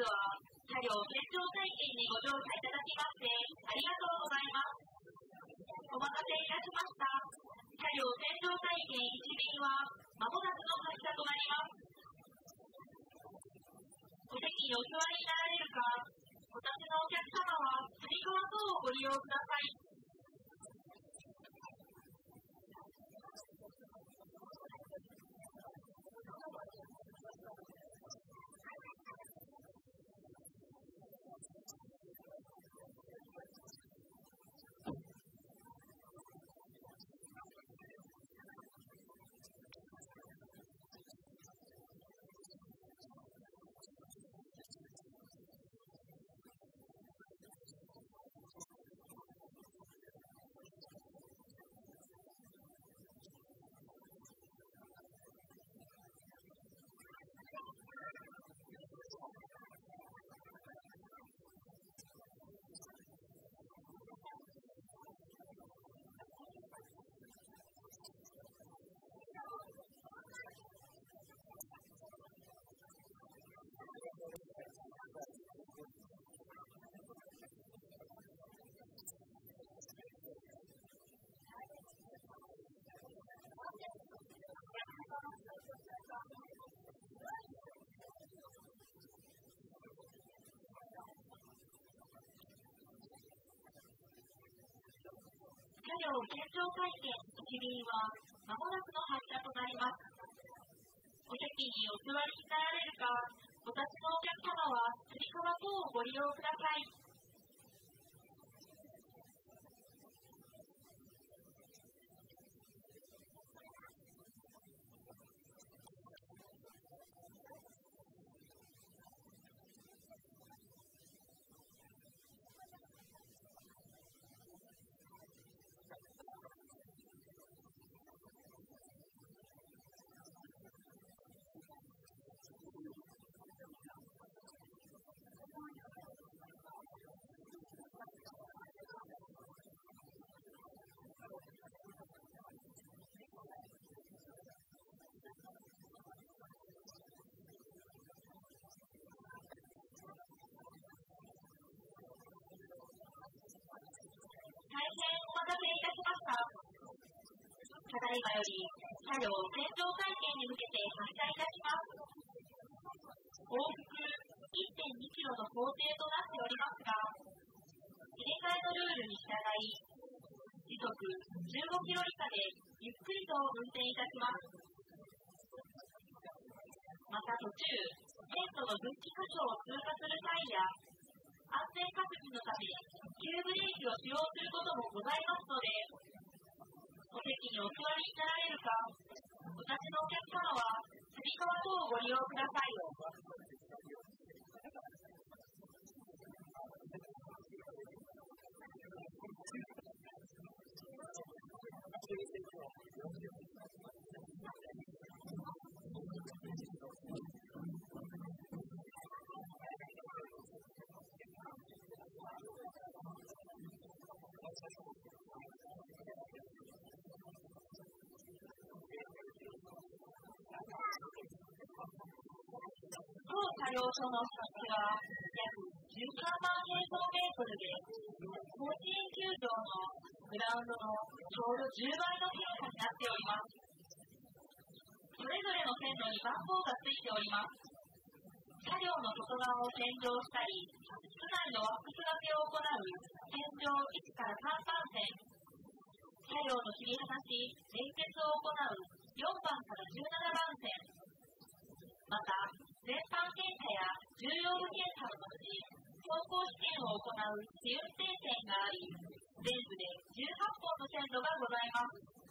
は車両検証体験にご乗車いただきましてありがとうございます。お待たせいたしました。車両検証体験1便はまもなくの発車となります。お席にお座りになられるか、お立ちのお客様はつり革等をご利用ください。place. 両検証体験1便はまもなくの発車となります。お席にお座りになられるか、お立ちのお客様はつり革等をご利用ください。ただいまより車両検証体験に向けて発車いたします。往復1.2キロの工程となっておりますが、入れ替えのルールに従い、時速15キロ以下でゆっくりと運転いたします。また途中、テントの分岐箇所を通過する際や、安全確認のため、急ブレーキを使用することもございますので、お席にお座りになられるか、お立ちのお客様は、つり革等をご利用ください。当車所の敷地は約13万平方メートルで、甲子園球場のグラウンドのちょうど10倍の広さになっております。それぞれの線路に番号がついております。車両の外側を洗浄したり、室内のワックスがけを行う洗浄1から3番線、車両の切り離し、連結を行う4番から17番線、また、全般検査や重要度検査の後、走行試験を行う試運転線があり、全部で18本の線路がございます。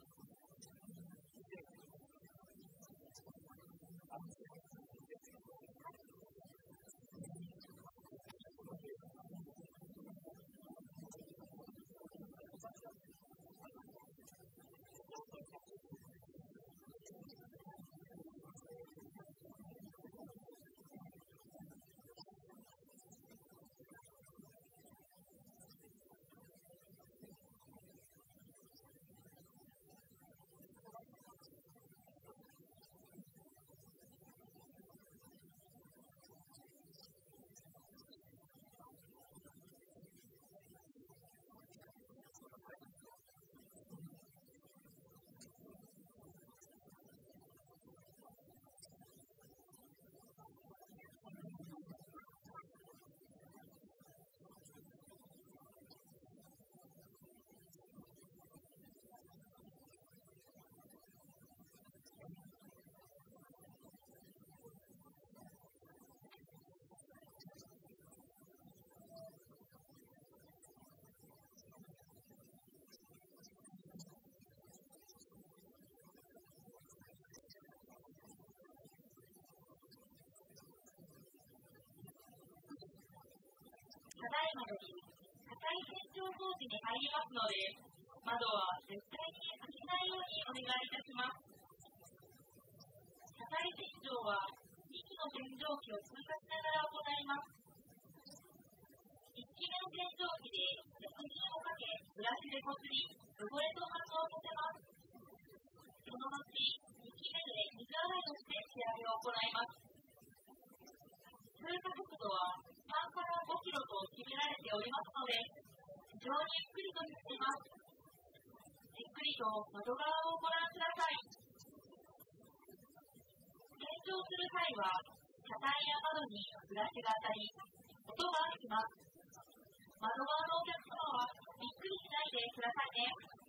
ただいまより火災洗浄工事に入りますので、窓は絶対に開けないようにお願いいたします。火災洗浄は2機の洗浄機を通過しながら行います。1機目の洗浄機で薬品をかけ、ブラシでこすり、汚れと反応させます。その後、2機目で水洗いをして仕上げを行います。5キロと決められておりますので、非常にゆっくりと進みます。じっくりと窓側をご覧ください。検証する際は、車体や窓にブラシが当たり、音がします。窓側のお客様はびっくりしないでくださいね。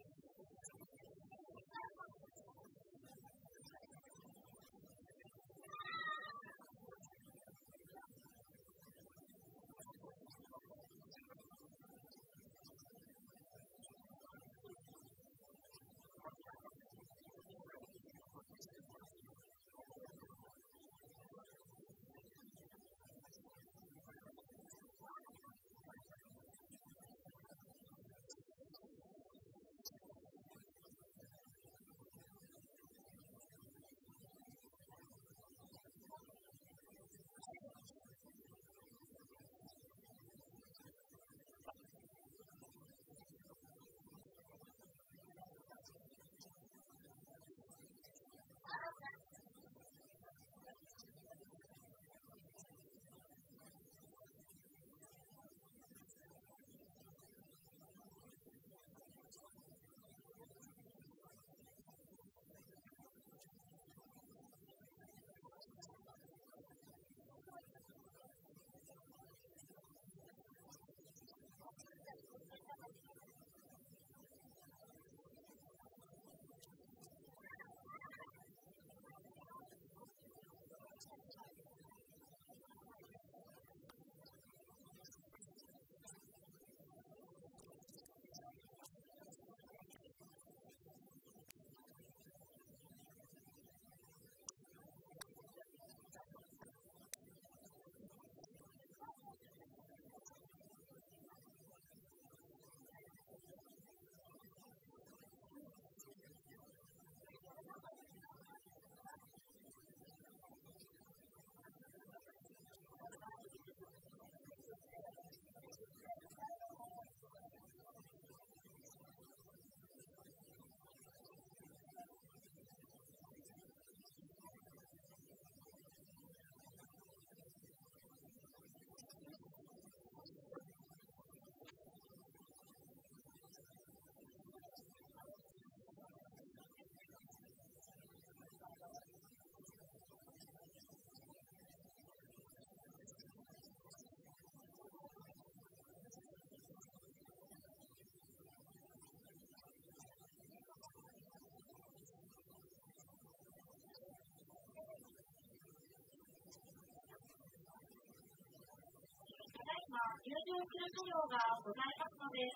今、入場する作業がございますので、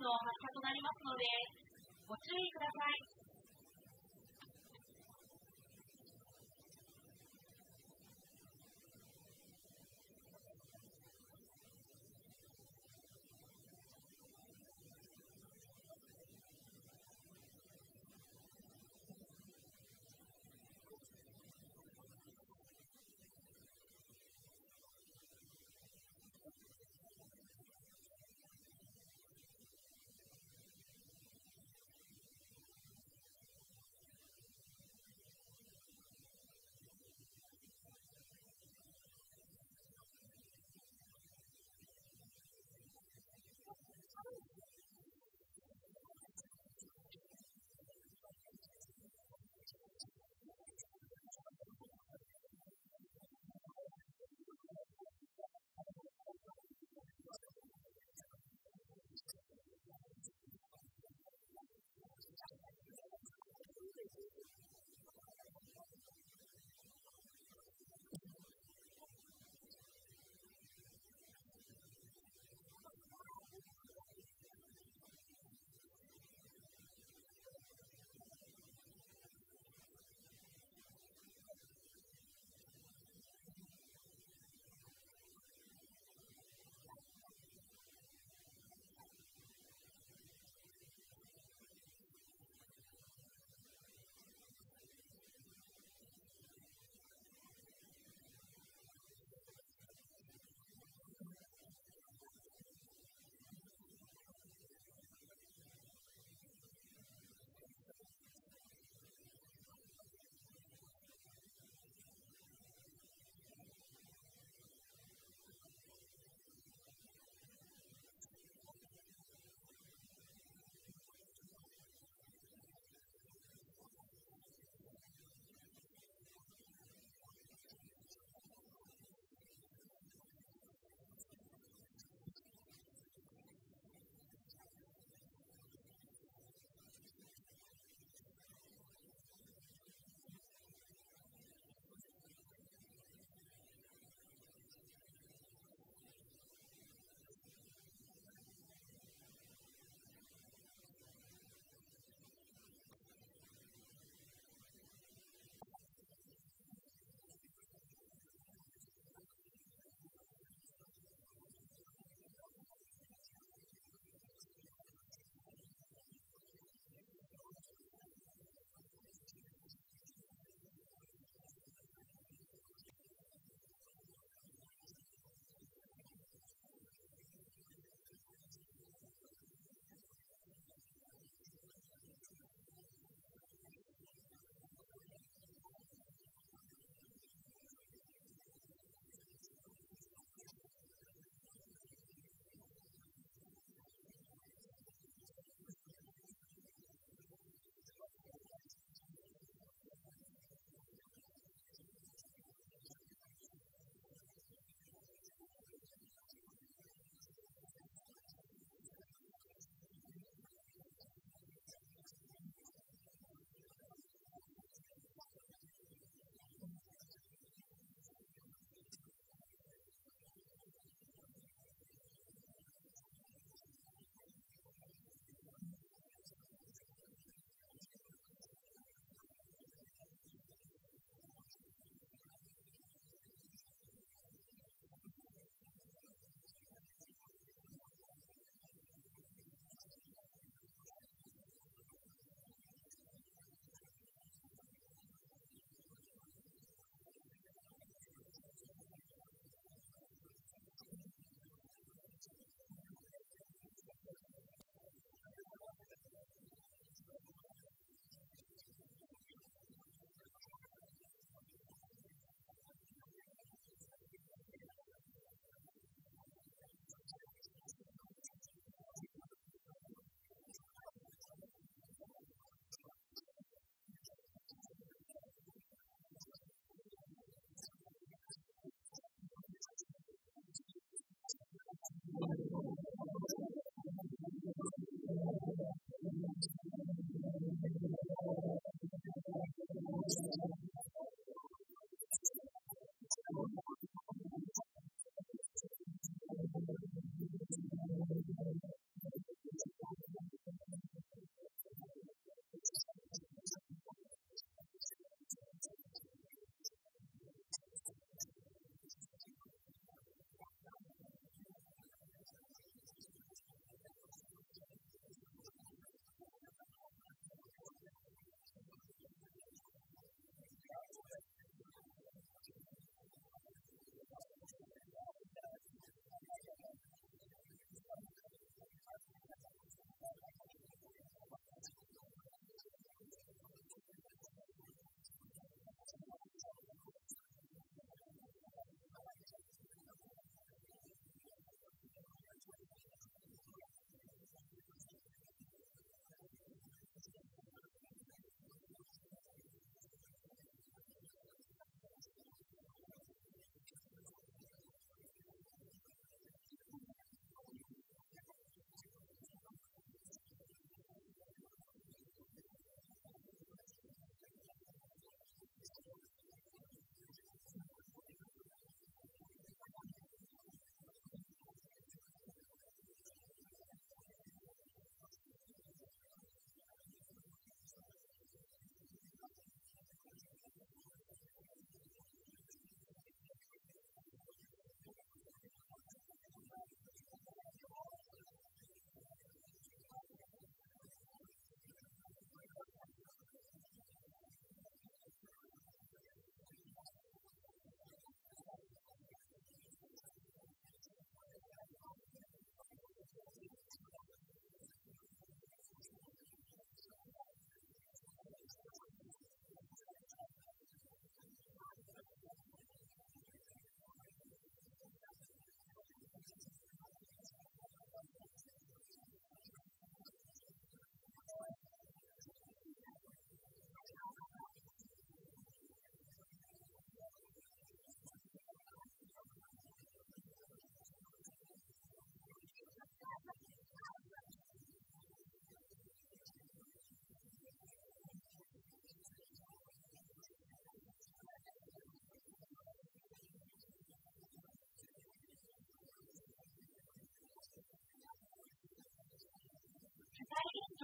の発車となりますので、ご注意ください。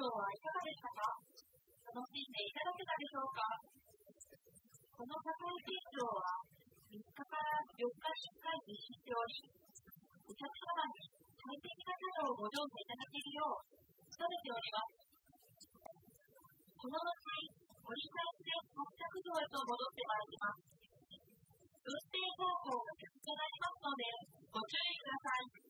賞はいかがでしたか楽しんでいただけたでしょうか？この社会現象は3日から4日しっかり実施しており、お客様に最適な作業をご乗車いただけるよう努めております。この後、折り返しで発着道へと戻ってまいります。運転方向が逆となりますので、ご注意ください。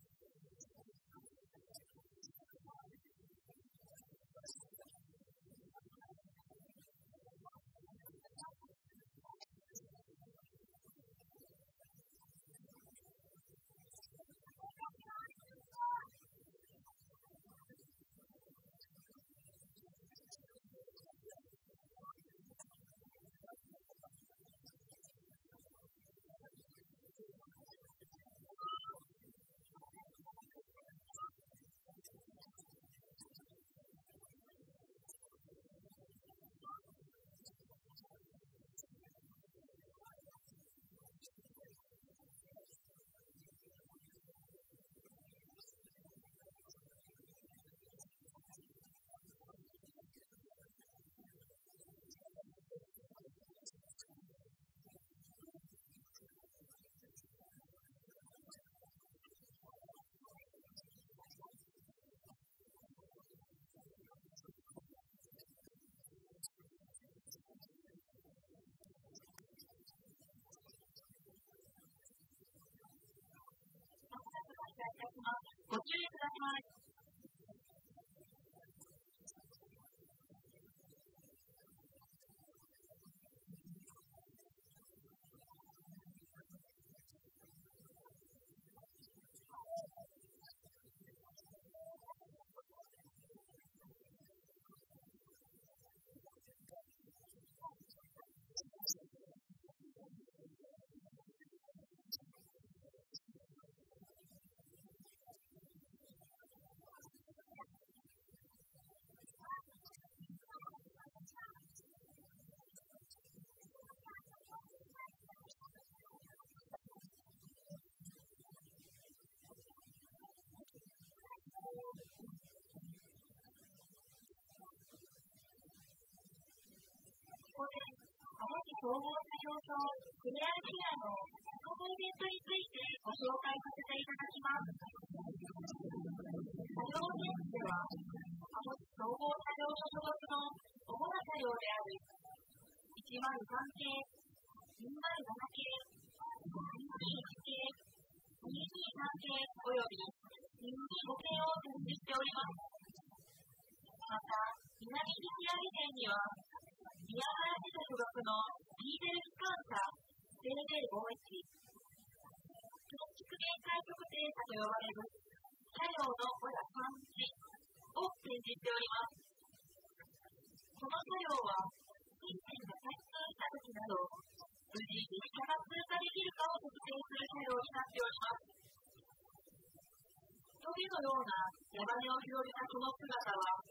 総合作業所組合機内の総合イベントについてご紹介させていただきます。作業現場では、のような山根を広げたその姿は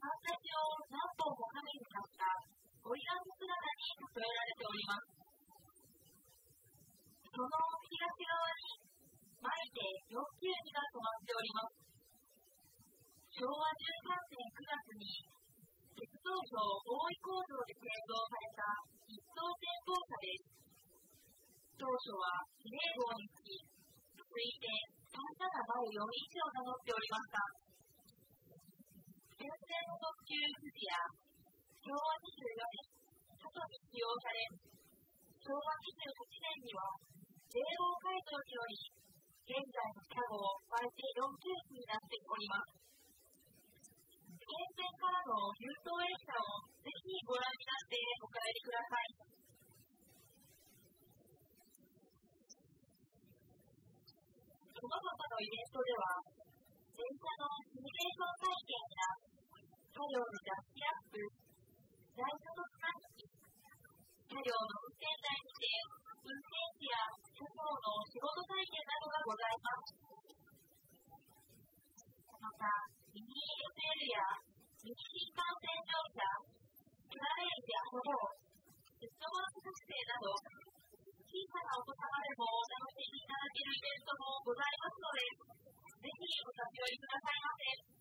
関西上何本も亀に立った花りの姿に例えられております。その東側に前で4級機が止まっております。昭和13年9月に鉄道庁大井工場で製造された一等戦闘車です。当初は司令号につき、続いて3座が第4位以上名乗っておりました。戦線の特急富士や昭和24年、過去に使用され、昭和28年には、霊王改造により、現在のキャゴを割いて4ケースになっております。沿線からの優等映写イベントでは、電車のシミュレーション体験や車両のジャッキアップ、ライトと換気、車両の運転台にて、運転士や車両の仕事体験などがございます。また、ミニ SL やミニ新幹線乗車、プラレールや歩道、ジェットマーク特製など、小さなお子様でもお楽しみいただけるイベントもございますので、ぜひお立ち寄りくださいませ。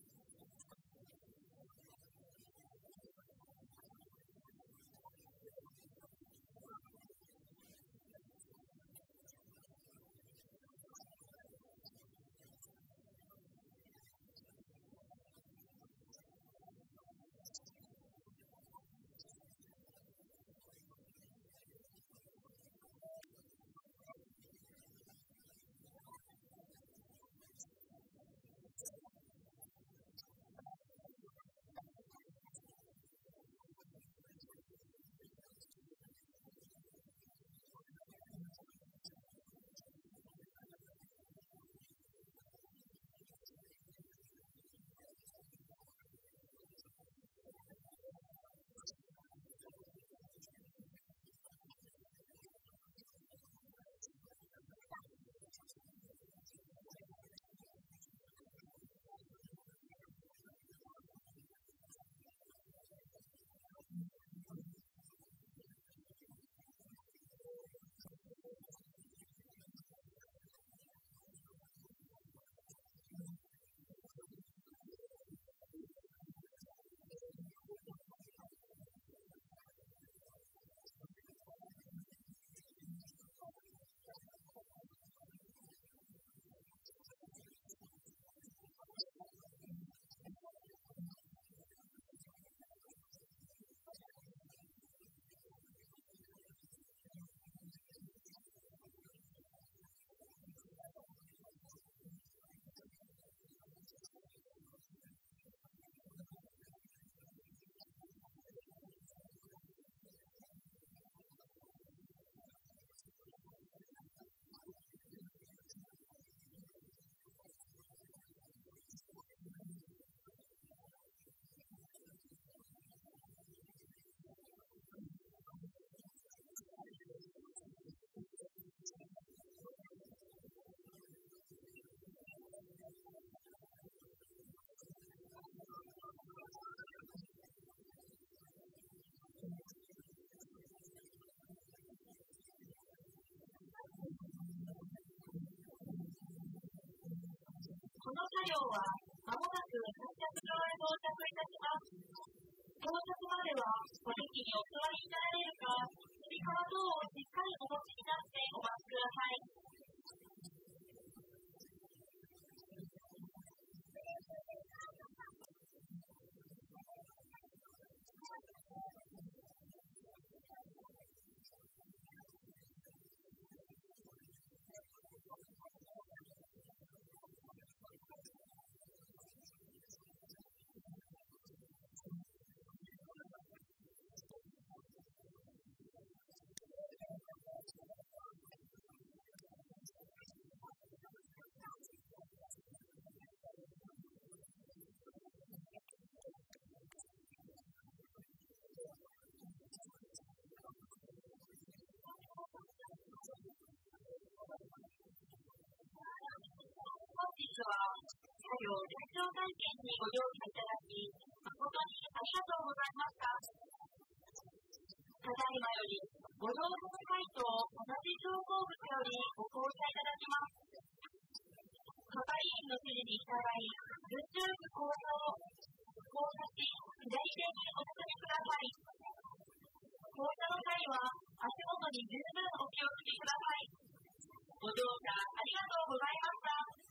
この車両はまもなく発着場へ到着いたします。到着まではお席にお座りになられるか、つり革等を会を来場体験にご乗車いただき、誠にありがとうございました。ただいまより、ご乗車サイトを同じ乗降物よりご降車いただきます。係員の指示に従い、空中降座を降座し、左手にお進みください。降座の際は、足元に十分お気をつけください。ご乗車ありがとうございました。